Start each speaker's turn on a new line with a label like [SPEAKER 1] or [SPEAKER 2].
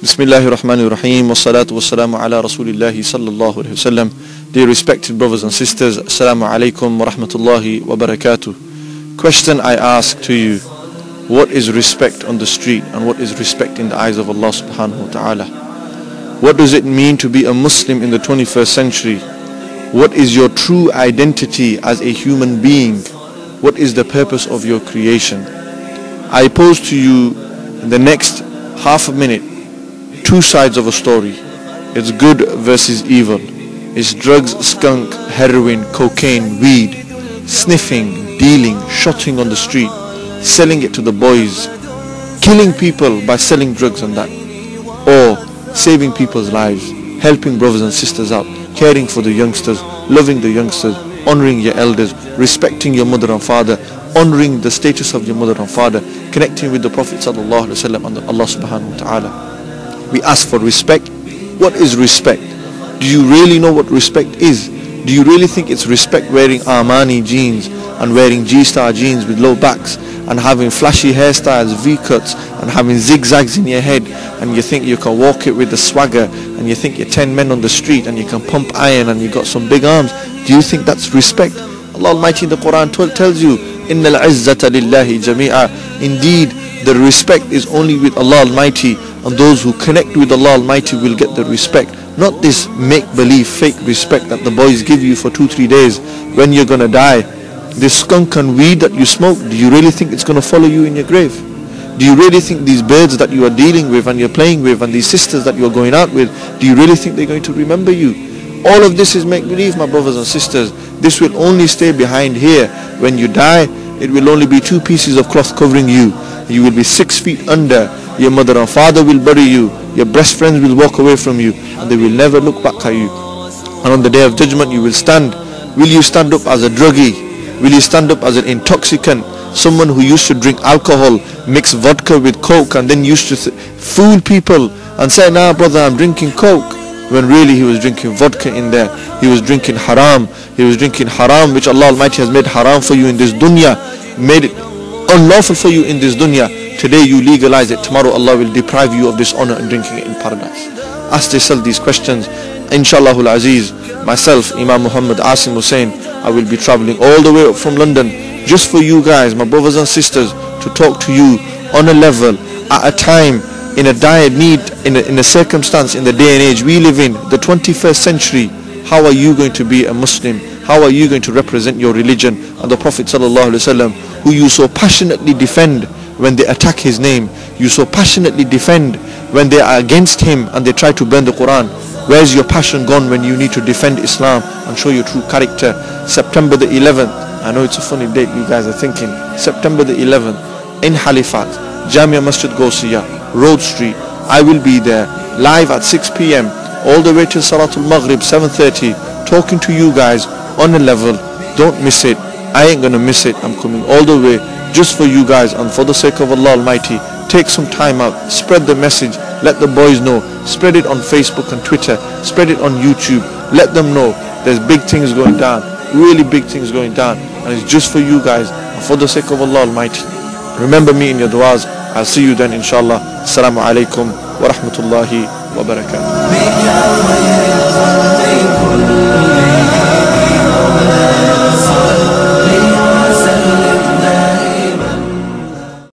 [SPEAKER 1] Bismillahir Rahmanir Rahim wa salatu wa salamu ala Rasulillahi sallallahu alayhi wa sallam. Dear respected brothers and sisters, Assalamu wa rahmatullahi wa barakatuh. Question I ask to you, what is respect on the street and what is respect in the eyes of Allah subhanahu wa ta'ala? What does it mean to be a Muslim in the 21st century? What is your true identity as a human being? What is the purpose of your creation? I pose to you in the next half a minute two sides of a story. It's good versus evil. It's drugs, skunk, heroin, cocaine, weed, sniffing, dealing, shotting on the street, selling it to the boys, killing people by selling drugs and that, or saving people's lives, helping brothers and sisters out, caring for the youngsters, loving the youngsters, honoring your elders, respecting your mother and father, honoring the status of your mother and father, connecting with the Prophet sallallahu alaihi wasallam and Allah subhanahu wa ta'ala we ask for respect. What is respect? Do you really know what respect is? Do you really think it's respect wearing Armani jeans and wearing G-Star jeans with low backs and having flashy hairstyles, V-cuts and having zigzags in your head and you think you can walk it with the swagger and you think you're 10 men on the street and you can pump iron and you got some big arms. Do you think that's respect? Allah Almighty in the Quran tells you, إِنَّ الْعِزَّةَ لِلَّهِ جَمِيعًا Indeed, the respect is only with Allah Almighty and those who connect with Allah Almighty will get the respect. Not this make-believe fake respect that the boys give you for two, three days when you're going to die. This skunk and weed that you smoke, do you really think it's going to follow you in your grave? Do you really think these birds that you are dealing with and you're playing with and these sisters that you're going out with, do you really think they're going to remember you? All of this is make-believe, my brothers and sisters. This will only stay behind here. When you die, it will only be two pieces of cloth covering you. You will be six feet under your mother and father will bury you. Your best friends will walk away from you and they will never look back at you. And on the day of judgment you will stand. Will you stand up as a druggie? Will you stand up as an intoxicant? Someone who used to drink alcohol, mix vodka with coke and then used to fool people and say, nah brother I'm drinking coke. When really he was drinking vodka in there. He was drinking haram. He was drinking haram which Allah Almighty has made haram for you in this dunya. Made it unlawful for you in this dunya Today you legalize it, tomorrow Allah will deprive you of this honor and drinking it in paradise. Ask yourself these questions. Inshallah Aziz, myself, Imam Muhammed Asim Hussain, I will be traveling all the way up from London just for you guys, my brothers and sisters, to talk to you on a level, at a time, in a dire need, in a, in a circumstance, in the day and age we live in, the 21st century. How are you going to be a Muslim? How are you going to represent your religion and the Prophet ﷺ, who you so passionately defend when they attack his name. You so passionately defend when they are against him and they try to burn the Quran. Where's your passion gone when you need to defend Islam and show your true character? September the 11th. I know it's a funny date you guys are thinking. September the 11th in Halifax, Jamia Masjid Ghousia, Rhodes Street. I will be there live at 6 p.m. all the way till Salatul Maghrib 7.30 talking to you guys on a level. Don't miss it. I ain't gonna miss it. I'm coming all the way just for you guys and for the sake of Allah Almighty take some time out spread the message let the boys know spread it on Facebook and Twitter spread it on YouTube let them know there's big things going down really big things going down and it's just for you guys and for the sake of Allah Almighty. Remember me in your du'as. I'll see you then inshallah. Assalamu alaikum wa rahmatullahi wa barakatuh